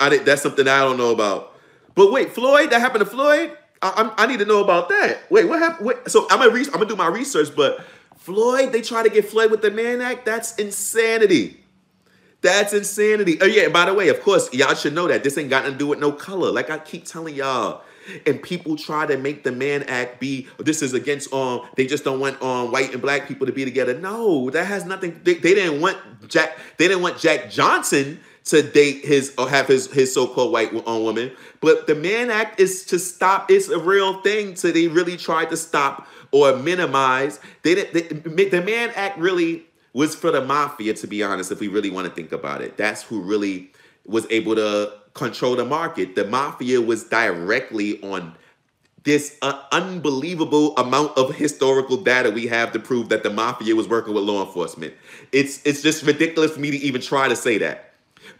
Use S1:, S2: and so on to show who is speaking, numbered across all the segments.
S1: I did, that's something I don't know about. But wait, Floyd, that happened to Floyd. I, I'm- I need to know about that. Wait, what happened? Wait, so I'm gonna re- I'm gonna do my research, but Floyd, they try to get Floyd with the Mann Act. That's insanity. That's insanity. Oh yeah, by the way, of course, y'all should know that this ain't got nothing to do with no color. Like I keep telling y'all. And people try to make the Mann Act be this is against um they just don't want um white and black people to be together. No, that has nothing. They, they didn't want Jack. They didn't want Jack Johnson to date his or have his his so-called white um, woman. But the Mann Act is to stop. It's a real thing. So they really tried to stop or minimize. They. They, the Mann Act really was for the mafia, to be honest, if we really want to think about it. That's who really was able to control the market. The mafia was directly on this uh, unbelievable amount of historical data we have to prove that the mafia was working with law enforcement. It's it's just ridiculous for me to even try to say that.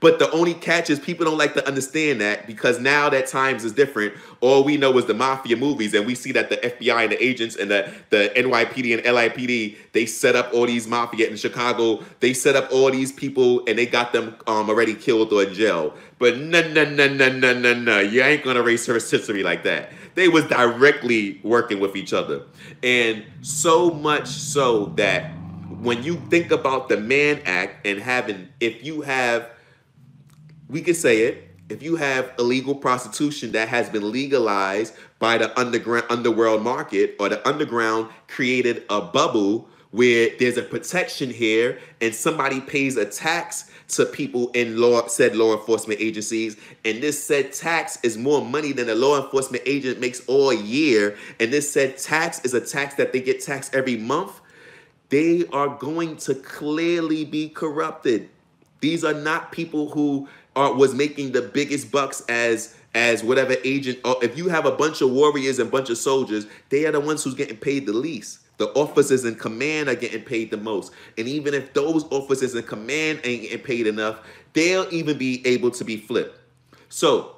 S1: But the only catch is people don't like to understand that because now that times is different. All we know is the mafia movies, and we see that the FBI and the agents and the, the NYPD and LIPD they set up all these mafia in Chicago. They set up all these people and they got them um, already killed or in jail. But no, no, no, no, no, no, no. You ain't gonna erase her history like that. They was directly working with each other, and so much so that when you think about the Mann Act and having, if you have we could say it if you have illegal prostitution that has been legalized by the underground underworld market or the underground created a bubble where there's a protection here and somebody pays a tax to people in law said law enforcement agencies and this said tax is more money than a law enforcement agent makes all year and this said tax is a tax that they get taxed every month they are going to clearly be corrupted. These are not people who are was making the biggest bucks as as whatever agent. Or if you have a bunch of warriors and bunch of soldiers, they are the ones who's getting paid the least. The officers in command are getting paid the most. And even if those officers in command ain't getting paid enough, they'll even be able to be flipped. So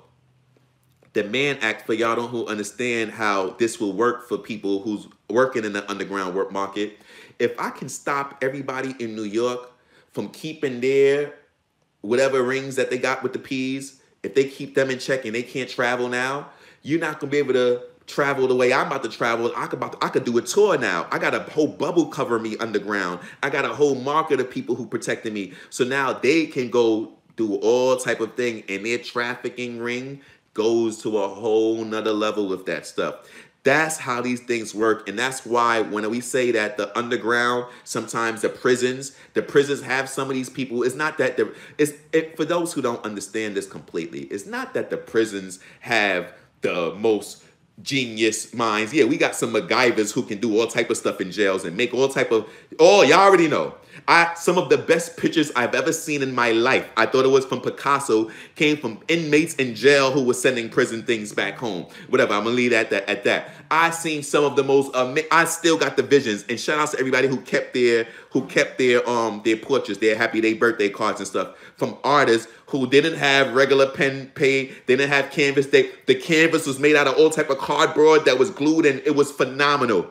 S1: the Mann Act for y'all don't who understand how this will work for people who's working in the underground work market. If I can stop everybody in New York from keeping their whatever rings that they got with the P's, if they keep them in check and they can't travel now, you're not gonna be able to travel the way I'm about to travel. I could about to- I could do a tour now. I got a whole bubble cover me underground. I got a whole market of people who protected me. So now they can go do all type of thing and their trafficking ring goes to a whole nother level with that stuff. That's how these things work. And that's why when we say that the underground, sometimes the prisons, the prisons have some of these people. It's not that the it's it, for those who don't understand this completely, it's not that the prisons have the most genius minds. Yeah, we got some MacGyvers who can do all type of stuff in jails and make all type of oh, y'all already know. I some of the best pictures I've ever seen in my life. I thought it was from Picasso, came from inmates in jail who were sending prison things back home. Whatever, I'm gonna leave that at that. At that. I seen some of the most I still got the visions and shout out to everybody who kept their who kept their um their portraits, their happy day birthday cards and stuff from artists who didn't have regular pen pay, they didn't have canvas. They the canvas was made out of all type of cardboard that was glued and it was phenomenal.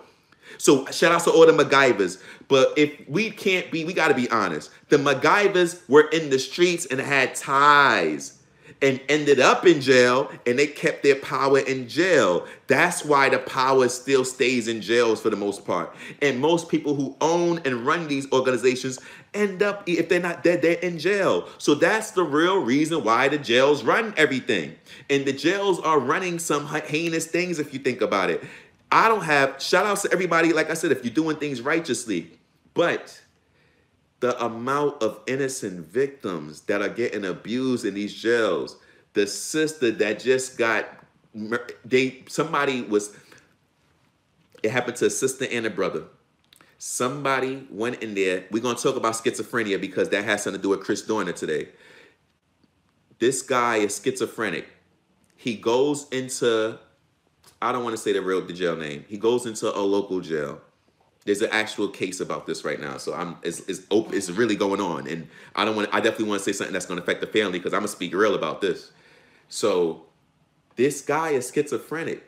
S1: So shout out to all the MacGyvers. But if we can't be, we got to be honest. The MacGyvers were in the streets and had ties and ended up in jail and they kept their power in jail. That's why the power still stays in jails for the most part. And most people who own and run these organizations end up, if they're not dead, they're in jail. So that's the real reason why the jails run everything. And the jails are running some heinous things if you think about it. I don't have shout outs to everybody, like I said, if you're doing things righteously, but the amount of innocent victims that are getting abused in these jails, the sister that just got they somebody was it happened to a sister and a brother. Somebody went in there. We're gonna talk about schizophrenia because that has something to do with Chris Dorner today. This guy is schizophrenic. He goes into I don't want to say the real the jail name. He goes into a local jail. There's an actual case about this right now, so I'm it's it's open, it's really going on, and I don't want I definitely want to say something that's going to affect the family because I'm gonna speak real about this. So this guy is schizophrenic.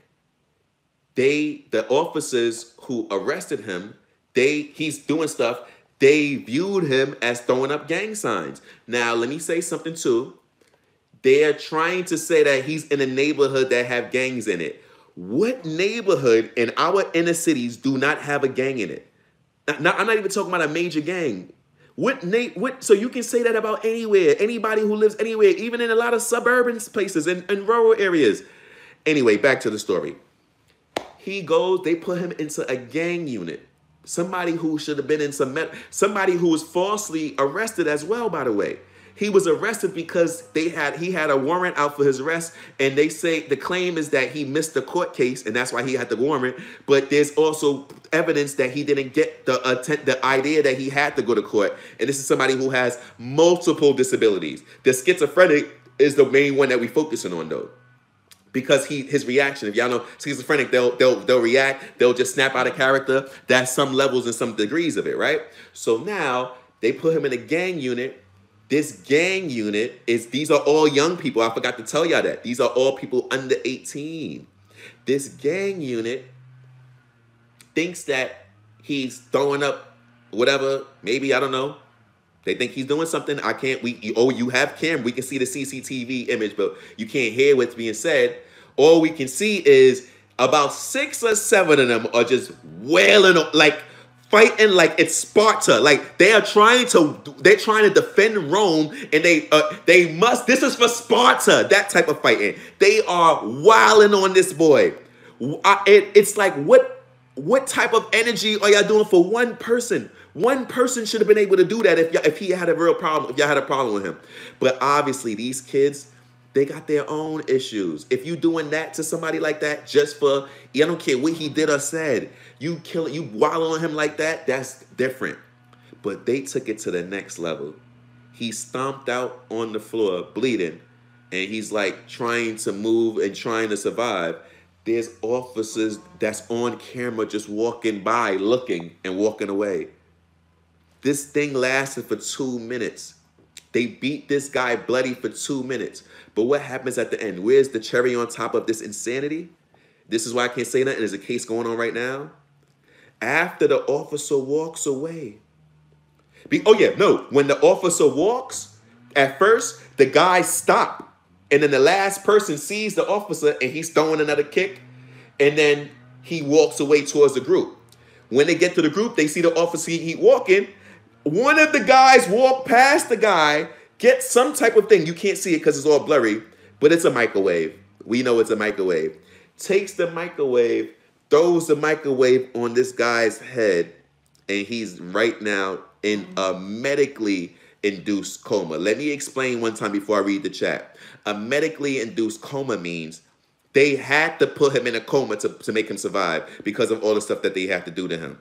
S1: They the officers who arrested him, they he's doing stuff. They viewed him as throwing up gang signs. Now let me say something too they're trying to say that he's in a neighborhood that have gangs in it. What neighborhood in our inner cities do not have a gang in it? Now, I'm not even talking about a major gang. What Nate? What? So you can say that about anywhere, anybody who lives anywhere, even in a lot of suburban places and, and rural areas. Anyway, back to the story. He goes. They put him into a gang unit. Somebody who should have been in some med- somebody who was falsely arrested as well. By the way, he was arrested because they had he had a warrant out for his arrest, and they say the claim is that he missed the court case, and that's why he had the warrant. But there's also evidence that he didn't get the the idea that he had to go to court, and this is somebody who has multiple disabilities. The schizophrenic is the main one that we focusing on though because he his reaction. If y'all know schizophrenic, they'll they'll they'll react. They'll just snap out of character. That's some levels and some degrees of it, right? So now they put him in a gang unit this gang unit is these are all young people. I forgot to tell y'all that. These are all people under 18. This gang unit thinks that he's throwing up whatever, maybe, I don't know. They think he's doing something. I can't, we, oh, you have camera. We can see the CCTV image, but you can't hear what's being said. All we can see is about six or seven of them are just wailing, like fighting like it's Sparta. Like they are trying to they're trying to defend Rome and they uh, they must this is for Sparta. That type of fighting. They are wilding on this boy. I, it, it's like what what type of energy are y'all doing for one person? One person should have been able to do that if if he had a real problem, if y'all had a problem with him. But obviously these kids they got their own issues. If you doing that to somebody like that just for, I don't care what he did or said, you kill you wallow on him like that, that's different. But they took it to the next level. He stomped out on the floor, bleeding, and he's like trying to move and trying to survive. There's officers that's on camera just walking by, looking and walking away. This thing lasted for two minutes. They beat this guy bloody for two minutes. But what happens at the end? Where's the cherry on top of this insanity? This is why I can't say nothing. There's a case going on right now. After the officer walks away. Be, oh, yeah, no. When the officer walks, at first, the guy stop. And then the last person sees the officer and he's throwing another kick. And then he walks away towards the group. When they get to the group, they see the officer he walking. One of the guys walk past the guy Get some type of thing. You can't see it because it's all blurry, but it's a microwave. We know it's a microwave. Takes the microwave, throws the microwave on this guy's head, and he's right now in a medically induced coma. Let me explain one time before I read the chat. A medically induced coma means they had to put him in a coma to, to make him survive because of all the stuff that they have to do to him.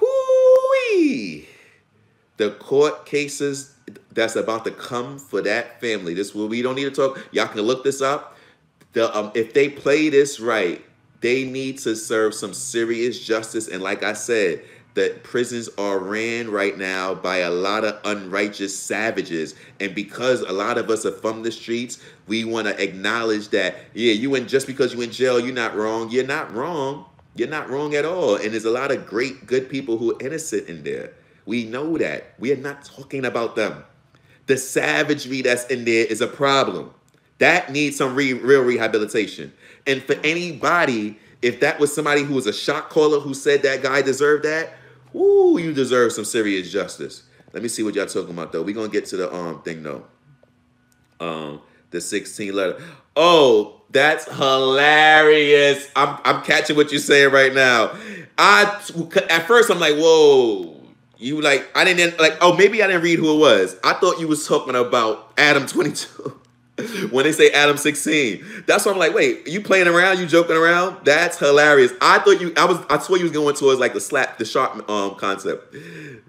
S1: Whoo-wee. The court cases that's about to come for that family. This will we don't need to talk. Y'all can look this up. The, um, if they play this right, they need to serve some serious justice. And like I said, the prisons are ran right now by a lot of unrighteous savages. And because a lot of us are from the streets, we want to acknowledge that, yeah, you in just because you're in jail, you're not wrong. You're not wrong. You're not wrong at all. And there's a lot of great, good people who are innocent in there. We know that. We are not talking about them. The savagery that's in there is a problem. That needs some re real rehabilitation. And for anybody, if that was somebody who was a shot caller who said that guy deserved that, ooh, you deserve some serious justice. Let me see what y'all talking about though. We're gonna get to the um thing though. Um, the 16 letter. Oh, that's hilarious. I'm I'm catching what you're saying right now. I at first I'm like, whoa, you like I didn't like oh maybe I didn't read who it was. I thought you was talking about Adam 22. when they say Adam 16. That's why I'm like, wait, you playing around? You joking around? That's hilarious. I thought you I was I swear you was going towards like the slap the sharp um concept.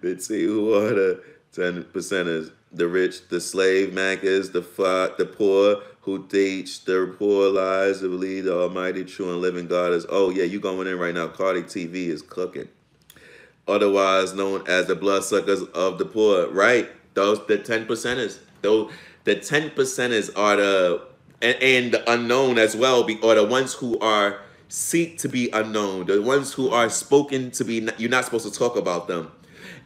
S1: Let's see who are the 10 percenters. The rich, the slave makers, the fuck, the poor who teach the poor lies to believe the almighty true and living God is oh yeah, you going in right now. Cardi TV is cooking otherwise known as the bloodsuckers of the poor, right? Those the ten percenters. Those the ten percenters are the and, and the unknown as well, or the ones who are seek to be unknown, the ones who are spoken to be. You're not supposed to talk about them,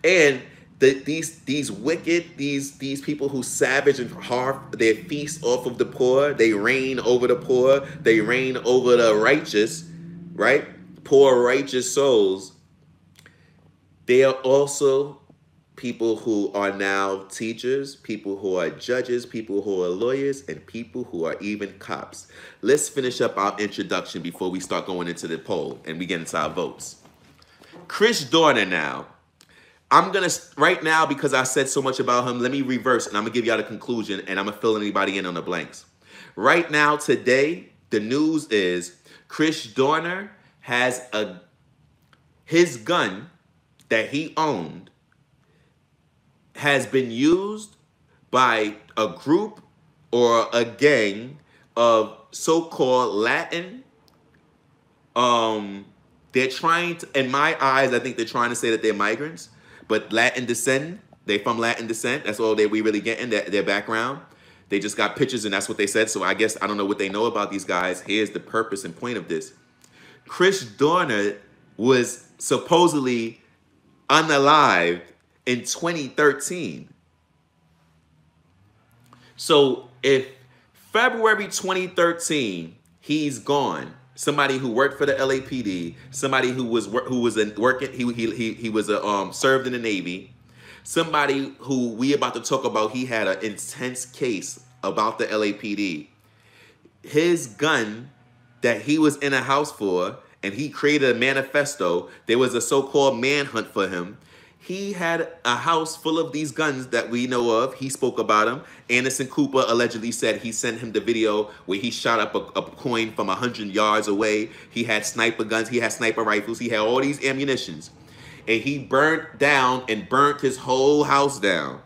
S1: and the, these these wicked these these people who savage and harm they feast off of the poor they reign over the poor they reign over the righteous right poor righteous souls they are also people who are now teachers people who are judges people who are lawyers and people who are even cops let's finish up our introduction before we start going into the poll and we get into our votes chris dorner now I'm gonna right now because I said so much about him. Let me reverse and I'm gonna give y'all the conclusion and I'm gonna fill anybody in on the blanks. Right now, today, the news is Chris Dorner has a his gun that he owned has been used by a group or a gang of so-called Latin um they're trying to in my eyes I think they're trying to say that they're migrants but Latin descent, They're from Latin descent. That's all they we really get in their, their background. They just got pictures and that's what they said. So I guess I don't know what they know about these guys. Here's the purpose and point of this. Chris Dorner was supposedly unalive in 2013. So if February 2013, he's gone somebody who worked for the LAPD, somebody who was who was in, working he he he, he was a, um served in the Navy, somebody who we about to talk about. He had an intense case about the LAPD. His gun that he was in a house for, and he created a manifesto. There was a so-called manhunt for him he had a house full of these guns that we know of. He spoke about them. Anderson Cooper allegedly said he sent him the video where he shot up a, a coin from 100 yards away. He had sniper guns. He had sniper rifles. He had all these ammunitions. And he burnt down and burnt his whole house down.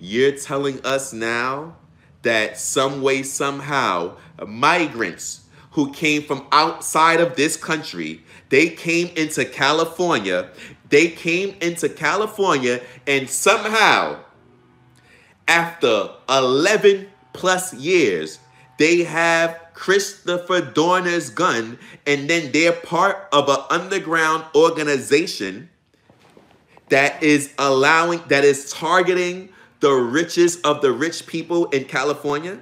S1: You're telling us now that some way, somehow, migrants who came from outside of this country, they came into California they came into California and somehow, after 11 plus years, they have Christopher Dorner's gun, and then they're part of an underground organization that is allowing, that is targeting the richest of the rich people in California.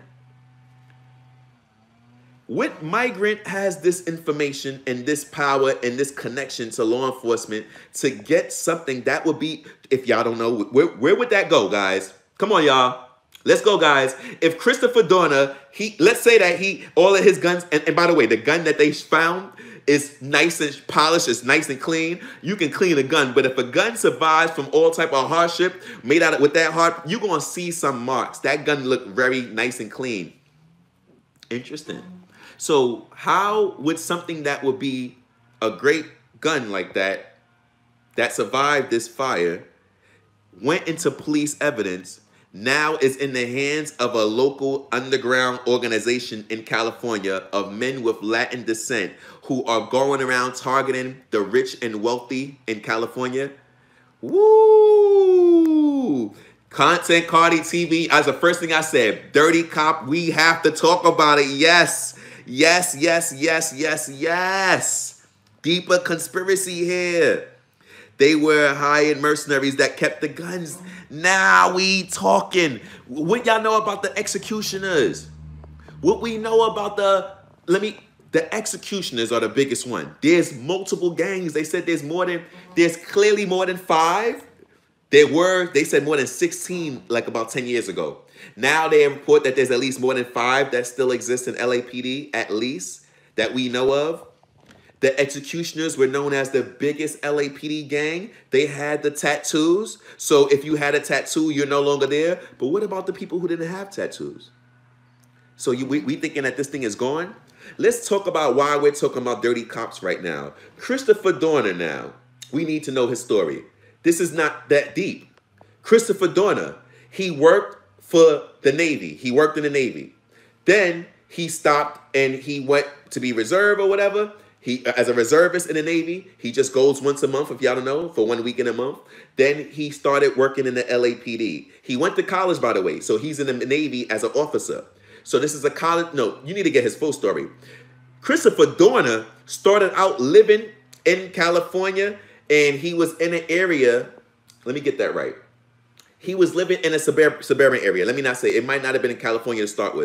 S1: What migrant has this information and this power and this connection to law enforcement to get something that would be, if y'all don't know, where, where would that go, guys? Come on, y'all. Let's go, guys. If Christopher Dorner, he let's say that he all of his guns, and, and by the way, the gun that they found is nice and polished, it's nice and clean. You can clean a gun, but if a gun survives from all type of hardship made out of with that hard, you're gonna see some marks. That gun look very nice and clean. Interesting. So how would something that would be a great gun like that, that survived this fire, went into police evidence, now is in the hands of a local underground organization in California of men with Latin descent who are going around targeting the rich and wealthy in California? Woo! Content Cardi TV, as the first thing I said, Dirty Cop, we have to talk about it. Yes. Yes, yes, yes, yes, yes. Deeper conspiracy here. They were hired mercenaries that kept the guns. Now we talking. What y'all know about the executioners? What we know about the, let me, the executioners are the biggest one. There's multiple gangs. They said there's more than, there's clearly more than five. There were, they said more than 16 like about 10 years ago. Now they report that there's at least more than five that still exist in LAPD, at least, that we know of. The executioners were known as the biggest LAPD gang. They had the tattoos. So if you had a tattoo, you're no longer there. But what about the people who didn't have tattoos? So you, we, we thinking that this thing is gone? Let's talk about why we're talking about dirty cops right now. Christopher Dorner now. We need to know his story. This is not that deep. Christopher Dorner, he worked for the Navy. He worked in the Navy. Then he stopped and he went to be reserve or whatever. He, as a reservist in the Navy, he just goes once a month, if y'all don't know, for one week in a month. Then he started working in the LAPD. He went to college, by the way, so he's in the Navy as an officer. So this is a college, no, you need to get his full story. Christopher Dorner started out living in California, and he was in an area let me get that right. He was living in a suburb, suburban area. Let me not say it might not have been in California to start with.